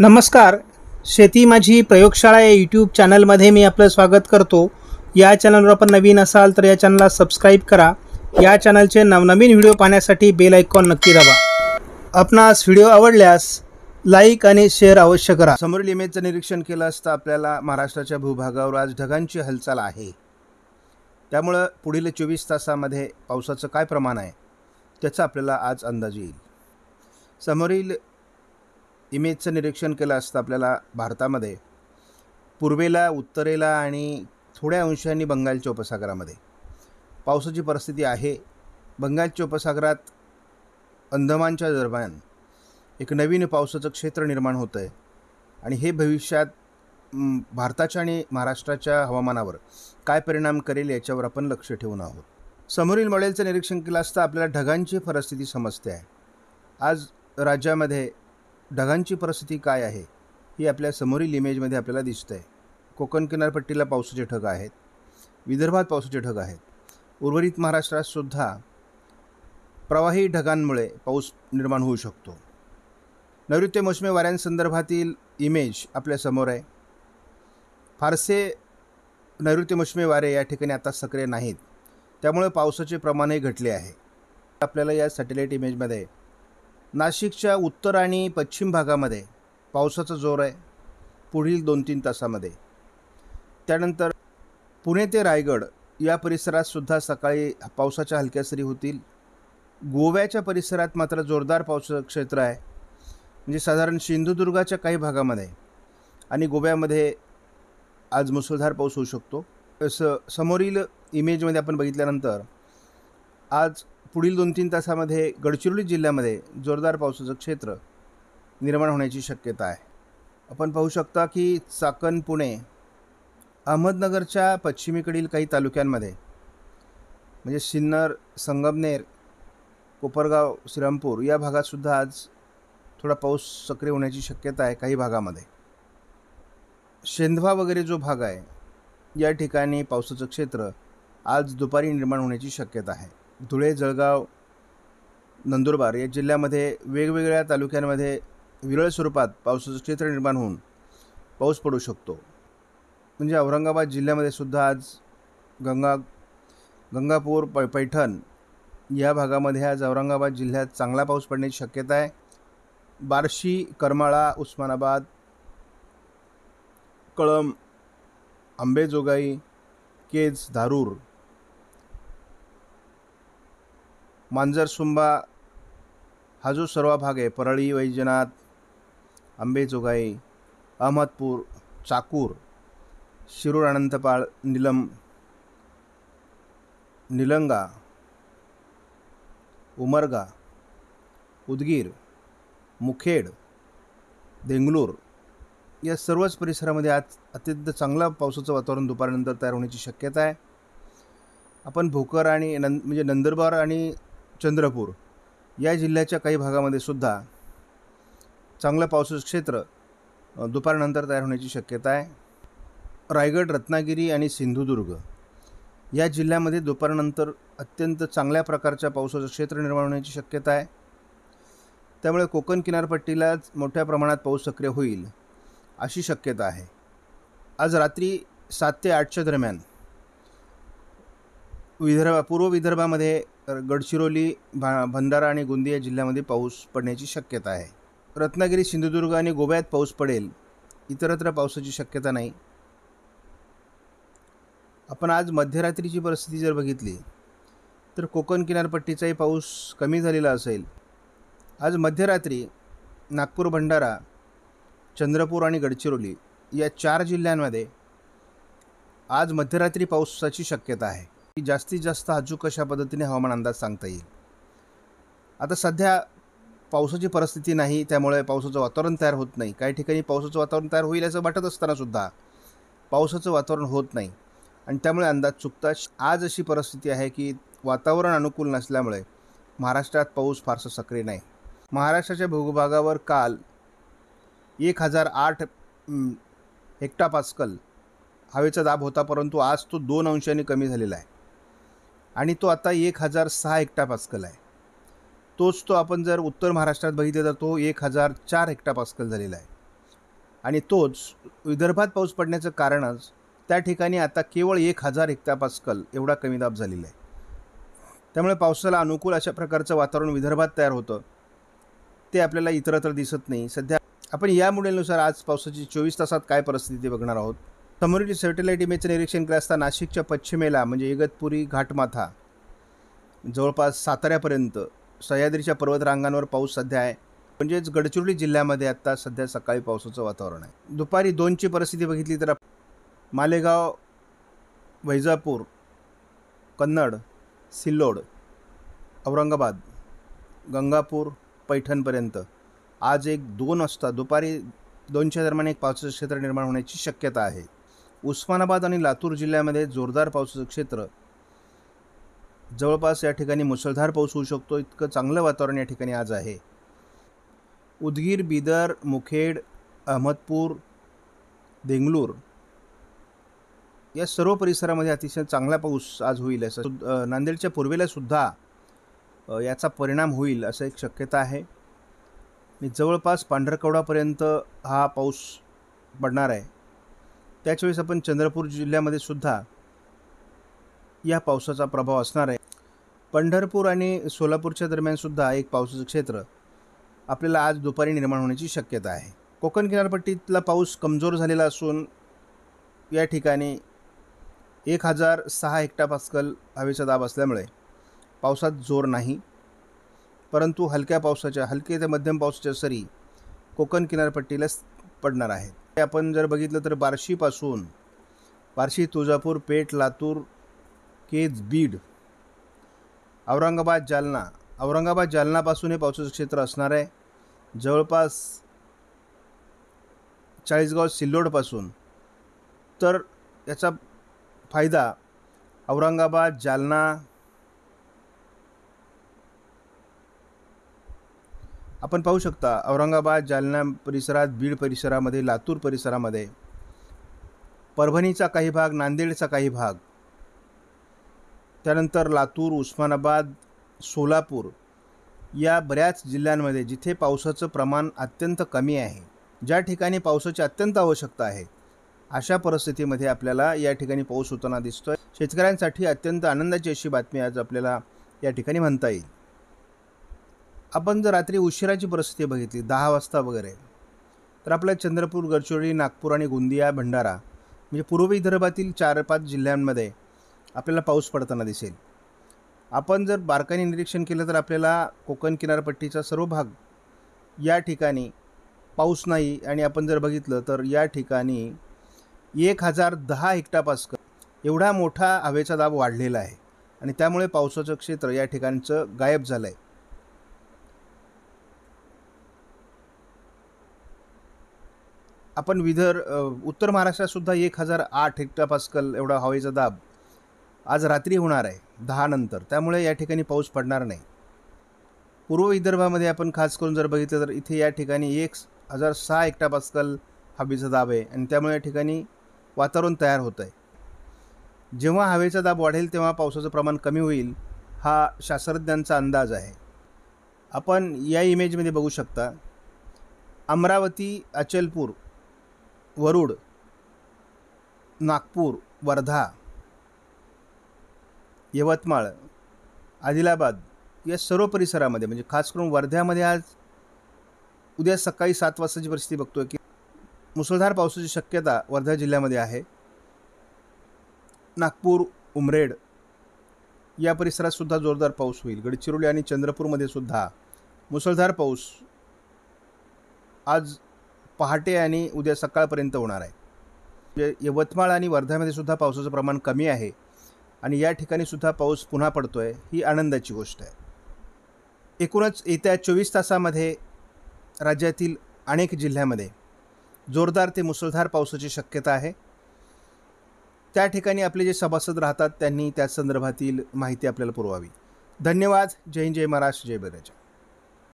नमस्कार. शेती माझी प्रयोगशाळा या यूट्यूब चॅनलमध्ये मी आपलं स्वागत करतो. या चॅनलवर आपण नवीन असाल तर या चॅनलला सबस्क्राईब करा. या चॅनलचे नवनवीन व्हिडिओ पाहण्यासाठी बेल आयकॉन नक्की दाबा. आपणास व्हिडिओ आवडल्यास लाईक आणि शेअर अवश्य करा. समोरील इमेजचं निरीक्षण केलं असता आपल्याला महाराष्ट्राच्या भूभागावर आज ढगांची हालचाल आहे. त्यामुळं पुढील चोवीस तासामध्ये पावसाचं काय प्रमाण आहे त्याचा आपल्याला आज अंदाज येईल. समोरील इमेजचं निरीक्षण केलं असतं आपल्याला भारतामध्ये. पूर्वेला उत्तरेला आणि थोड्या अंशांनी बंगालच्या उपसागरामध्ये. पावसाची परिस्थिती आहे. बंगालच्या उपसागरात अंदमानच्या दरम्यान एक नवीन पावसाचं क्षेत्र निर्माण होतं आहे आणि हे भविष्यात भारताच्या आणि महाराष्ट्राच्या हवामानावर काय परिणाम करेल याच्यावर आपण लक्ष ठेवून आहोत. समोरील मॉडेलचं निरीक्षण केलं असता आपल्याला ढगांची परिस्थिती समजते आहे. आज राज्यामध्ये ढगांची परिस्थिती काय आहे ही आपल्या समोरील इमेजमध्ये आपल्याला दिसतं आहे कोकण किनारपट्टीला पावसाचे ढग आहेत. विदर्भात पावसाचे ढग आहेत. उर्वरित महाराष्ट्रातसुद्धा प्रवाही ढगांमुळे पाऊस निर्माण होऊ शकतो. नैऋत्य मोसमी वाऱ्यांसंदर्भातील इमेज आपल्यासमोर आहे. फारसे नैऋत्य मोसमी वारे या ठिकाणी आता सक्रिय नाहीत. त्यामुळे पावसाचे प्रमाणही घटले आहे. आपल्याला या सॅटेलाईट इमेजमध्ये नाशिकच्या उत्तर आणि पश्चिम भागामध्ये पावसाचा जोर आहे. पुढील दोन तीन तासामध्ये. त्यानंतर पुणे ते रायगड या परिसरात सुद्धा सकाळी पावसाच्या हलक्या सरी होतील. गोव्याच्या परिसरात मात्र जोरदार पावसाचं क्षेत्र आहे. म्हणजे साधारण सिंधुदुर्गाच्या काही भागामध्ये आणि गोव्यामध्ये आज मुसळधार पाऊस होऊ शकतो. स समोरील इमेजमध्ये आपण बघितल्यानंतर आज पुढील दोन तीन तासामध्ये गडचिरोली जिल्ह्यामध्ये जोरदार पावसाचं क्षेत्र निर्माण होण्याची शक्यता आहे. आपण पाहू शकता की चाकण पुणे अहमदनगरच्या पश्चिमेकडील काही तालुक्यांमध्ये म्हणजे सिन्नर संगमनेर कोपरगाव श्रीरामपूर या भागातसुद्धा आज थोडा पाऊस सक्रिय होण्याची शक्यता आहे काही भागामध्ये. शेंधवा वगैरे जो भाग आहे या ठिकाणी पावसाचं क्षेत्र आज दुपारी निर्माण होण्याची शक्यता आहे. धुळे जळगाव नंदुरबार या जिल्ह्यामध्ये वेगवेगळ्या तालुक्यांमध्ये विरळ स्वरूपात पावसाचं क्षेत्र निर्माण होऊन पाऊस पडू शकतो. म्हणजे औरंगाबाद जिल्ह्यामध्ये सुद्धा आज गंगा गंगापूर पै पैठण या भागामध्ये आज औरंगाबाद जिल्ह्यात चांगला पाऊस पडण्याची शक्यता आहे. बार्शी करमाळा उस्मानाबाद कळम आंबेजोगाई केज धारूर मांजरसुंबा हा जो सर्व भाग आहे परळी वैजनाथ आंबेजोगाई अहमदपूर चाकूर शिरूर अनंतपाळ निलम निलंगा उमरगा उदगीर मुखेड देंगलूर या सर्वच परिसरामध्ये आज अत्यंत चांगला पावसाचं वातावरण दुपारनंतर तयार होण्याची शक्यता आहे. आपण भोकर आणि नं म्हणजे नंदुरबार आणि चंद्रपूर या जिल्ह्याच्या काही भागामध्ये सुद्धा चांगलं पावसाचं क्षेत्र दुपारनंतर तयार होण्याची शक्यता आहे. रायगड रत्नागिरी आणि सिंधुदुर्ग या जिल्ह्यामध्ये दुपारनंतर अत्यंत चांगल्या प्रकारच्या पावसाचं क्षेत्र निर्माण होण्याची शक्यता आहे. त्यामुळे कोकण किनारपट्टीलाच मोठ्या प्रमाणात पाऊस सक्रिय होईल अशी शक्यता आहे. आज रात्री सात ते आठच्या दरम्यान विदर्भ पूर्व विदर्भामध्ये गडचिरोली भा भंडारा आणि गोंदिया जिल्ह्यामध्ये पाऊस पडण्याची शक्यता आहे. रत्नागिरी सिंधुदुर्ग आणि गोव्यात पाऊस पडेल इतरत्र पावसाची शक्यता नाही. आपण आज मध्यरात्रीची परिस्थिती जर बघितली तर कोकण किनारपट्टीचाही पाऊस कमी झालेला असेल. आज मध्यरात्री नागपूर भंडारा चंद्रपूर आणि गडचिरोली या चार जिल्ह्यांमध्ये आज मध्यरात्री पावसाची शक्यता आहे. की जास्तीत जास्त अचूक अशा पद्धतीने हवामान अंदाज सांगता येईल? आता सध्या पावसाची परिस्थिती नाही त्यामुळे पावसाचं वातावरण तयार होत नाही. काही ठिकाणी पावसाचं वातावरण तयार होईल असं वाटत असतानासुद्धा पावसाचं वातावरण होत नाही. आणि त्यामुळे अंदाज चुकता आज अशी परिस्थिती आहे की वातावरण अनुकूल नसल्यामुळे महाराष्ट्रात पाऊस फारसा सक्रिय नाही. महाराष्ट्राच्या भूभागावर काल एक हजार आठ म, हेक्टापास्कल हवेचा दाब होता परंतु आज तो दोन अंशांनी कमी झालेला आहे. आणि तो आता एक हजार सहा हेक्टापास्कल आहे. तोच तो आपण जर उत्तर महाराष्ट्रात बघितलं तर तो एक हजार चार हेक्टापास्कल झालेला आहे. आणि तोच विदर्भात पाऊस पडण्याचं कारणच त्या ठिकाणी आता केवळ एक हजार हेक्टापास्कल एवढा कमी दाब झालेला आहे. त्यामुळे पावसाला अनुकूल अशा प्रकारचं वातावरण विदर्भात तयार होतं. ते आपल्याला इतरत्र दिसत नाही. सध्या आपण या मॉडेलनुसार आज पावसाची चोवीस तासात काय परिस्थिती बघणार आहोत? समोरील सॅटेलाईट इमेजचं निरीक्षण केलं असता नाशिकच्या पश्चिमेला म्हणजे इगतपुरी घाटमाथा जवळपास साताऱ्यापर्यंत सह्याद्रीच्या पर्वतरांगांवर पाऊस सध्या आहे. म्हणजेच गडचिरोली जिल्ह्यामध्ये आत्ता सध्या सकाळी पावसाचं वातावरण आहे. दुपारी दोनची परिस्थिती बघितली तर मालेगाव वैजापूर कन्नड सिल्लोड औरंगाबाद गंगापूर पैठणपर्यंत आज एक दोन वाजता दुपारी दोनच्या दरम्यान एक पावसाचं क्षेत्र निर्माण होण्याची शक्यता आहे. उस्मानाबाद आणि लातूर जिल्ह्यामध्ये जोरदार पावसाचं क्षेत्र. जवळपास या ठिकाणी मुसळधार पाऊस होऊ शकतो. इतकं चांगलं वातावरण या ठिकाणी आज आहे. उदगीर बिदर मुखेड अहमदपूर देंगलूर या सर्व परिसरामध्ये अतिशय चांगला पाऊस आज होईल असं नांदेडच्या पूर्वेलासुद्धा याचा परिणाम होईल असं एक शक्यता आहे. आणि जवळपास पांढरकवडापर्यंत हा पाऊस पडणार आहे. त्याच वेळेस आपण चंद्रपूर जिल्ह्यामध्ये सुद्धा या पावसाचा प्रभाव असणार आहे. पंढरपूर आणि सोलापूरच्या दरम्यानसुद्धा एक पावसाचं क्षेत्र आपल्याला आज दुपारी निर्माण होण्याची शक्यता आहे. कोकण किनारपट्टीतला पाऊस कमजोर झालेला असून या ठिकाणी एक हजार सहा हेक्टापास्कल हवेचा दाब असल्यामुळे पावसात जोर नाही. परंतु हलक्या पावसाच्या हलके ते मध्यम पावसाच्या सरी कोकण किनारपट्टीला पडणार आहेत. आपण जर बघितलं तर बार्शीपासून बार्शी तुळजापूर पेठ लातूर केज बीड औरंगाबाद जालना. औरंगाबाद जालनापासून हे पावसाचं क्षेत्र असणार आहे. जवळपास चाळीसगाव सिल्लोडपासून. तर याचा फायदा औरंगाबाद जालना आपण पाहू शकता औरंगाबाद जालना परिसरात बीड परिसरामध्ये लातूर परिसरामध्ये परभणीचा काही भाग नांदेडचा काही भाग त्यानंतर लातूर उस्मानाबाद सोलापूर या बऱ्याच जिल्ह्यांमध्ये जिथे पावसाचं प्रमाण अत्यंत कमी आहे ज्या ठिकाणी पावसाची अत्यंत आवश्यकता आहे अशा परिस्थितीमध्ये आपल्याला या ठिकाणी पाऊस होताना दिसतोय. शेतकऱ्यांसाठी अत्यंत आनंदाची अशी बातमी आज आपल्याला या ठिकाणी म्हणता येईल. आपण जर रात्री उशिराची परिस्थिती बघितली दहा वाजता वगैरे तर आपल्या चंद्रपूर गडचिरोली नागपूर आणि गोंदिया भंडारा म्हणजे पूर्व विदर्भातील चार पाच जिल्ह्यांमध्ये आपल्याला पाऊस पडताना दिसेल. आपण जर बारकाईने निरीक्षण केलं तर आपल्याला कोकण किनारपट्टीचा सर्व भाग या ठिकाणी पाऊस नाही. आणि आपण जर बघितलं तर या ठिकाणी एक हजार दहा हेक्टापास्कल एवढा मोठा हवेचा दाब वाढलेला आहे. आणि त्यामुळे पावसाचं क्षेत्र या ठिकाणचं गायब झालं आहे आपण विदर उत्तर महाराष्ट्रातसुद्धा एक हजार आठ हेक्टापास्कल एवढा हवेचा दाब आज रात्री होणार आहे दहा नंतर. त्यामुळे या ठिकाणी पाऊस पडणार नाही. पूर्व विदर्भामध्ये आपण खास करून जर बघितलं तर इथे या ठिकाणी एक हजार सहा हेक्टापास्कल हवेचा दाब आहे आणि त्यामुळे या ठिकाणी वातावरण तयार होतं आहे. जेव्हा हवेचा दाब वाढेल तेव्हा पावसाचं प्रमाण कमी होईल हा शास्त्रज्ञांचा अंदाज आहे. आपण या इमेजमध्ये बघू शकता अमरावती अचलपूर वरुड नागपूर वर्धा यवतमाळ आदिलाबाद या सर्व परिसरामध्ये म्हणजे खास करून वर्ध्यामध्ये आज उद्या सकाळी सात वाजताची परिस्थिती बघतोय की मुसळधार पावसाची शक्यता वर्धा जिल्ह्यामध्ये आहे. नागपूर उमरेड या परिसरात सुद्धा जोरदार पाऊस होईल. गडचिरोली आणि चंद्रपूरमध्ये सुद्धा मुसळधार पाऊस आज पहाटे आणि उद्या सकाळपर्यंत होणार आहे. म्हणजे यवतमाळ आणि वर्ध्यामध्ये सुद्धा पावसाचं प्रमाण कमी आहे आणि या ठिकाणी सुद्धा पाऊस पुन्हा पडतो आहे ही आनंदाची गोष्ट आहे. एकूणच येत्या चोवीस तासामध्ये राज्यातील अनेक जिल्ह्यामध्ये जोरदार ते मुसळधार पावसाची शक्यता आहे. त्या ठिकाणी आपले जे सभासद राहतात त्यांनी त्या संदर्भातील माहिती आपल्याला पुरवावी. धन्यवाद. जय हिंद जय महाराष्ट्र जय बराजा